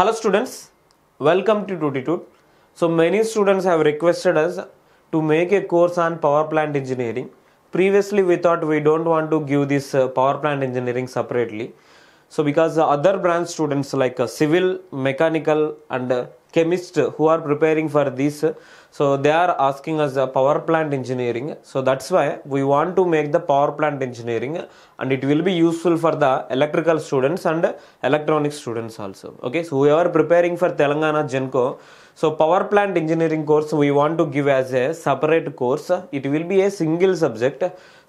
Hello students, welcome to Tuteetute. So many students have requested us to make a course on power plant engineering. Previously we thought we don't want to give this uh, power plant engineering separately. So because the other branch students like uh, civil, mechanical and uh, chemist who are preparing for this, so they are asking us power plant engineering. So that's why we want to make the power plant engineering and it will be useful for the electrical students and electronic students also. Okay, so whoever preparing for Telangana Genco, so power plant engineering course we want to give as a separate course. It will be a single subject.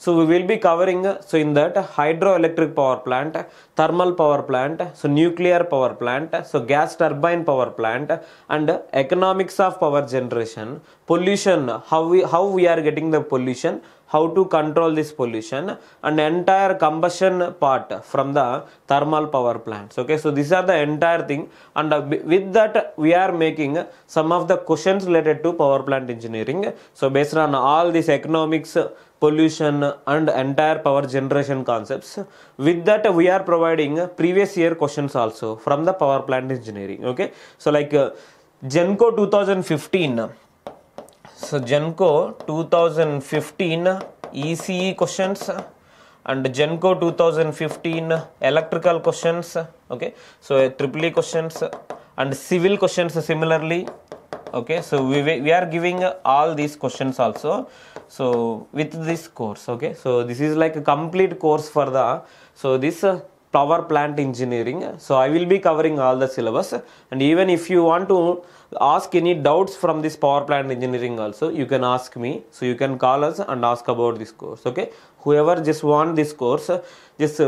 So we will be covering so in that hydroelectric power plant, thermal power plant, so nuclear power plant, so gas turbine power plant, and economics of power generation, pollution, how we how we are getting the pollution, how to control this pollution, and entire combustion part from the thermal power plants. Okay, so these are the entire thing, and uh, with that we are making some of the questions related to power plant engineering. So based on all these economics pollution and entire power generation concepts with that we are providing previous year questions also from the power plant engineering okay so like uh, genco 2015 so genco 2015 ece questions and genco 2015 electrical questions okay? So triple E questions and civil questions similarly okay? So we, we are giving all these questions also. So with this course okay? So this is like a complete course for the so this power plant engineering. So i will be covering all the syllabus. And even if you want to ask any doubts from this power plant engineering also you can ask me. So you can call us and ask about this course okay? Whoever just want this course just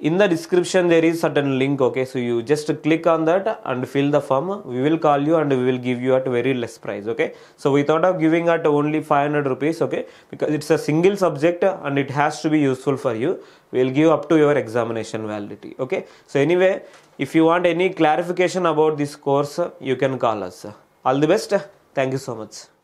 in the description there is certain link okay? So you just click on that and fill the form. We will call you and we will give you at very less price okay? So we thought of giving at only 500 rupees okay? Because it's a single subject and it has to be useful for you we will give up to your examination validity okay? So anyway if you want any clarification about this course you can call us. All the best. Thank you so much